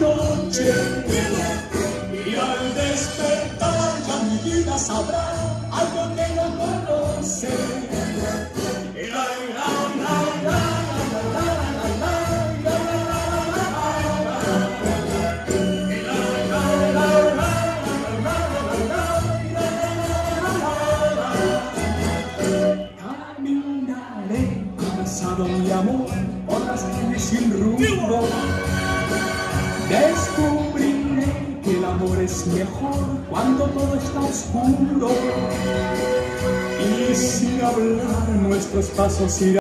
noche. Y al despertar ya mi vida sabrá Mi amor por las sin rumbo. Descubriré que el amor es mejor cuando todo está oscuro. Y sin hablar nuestros pasos irán.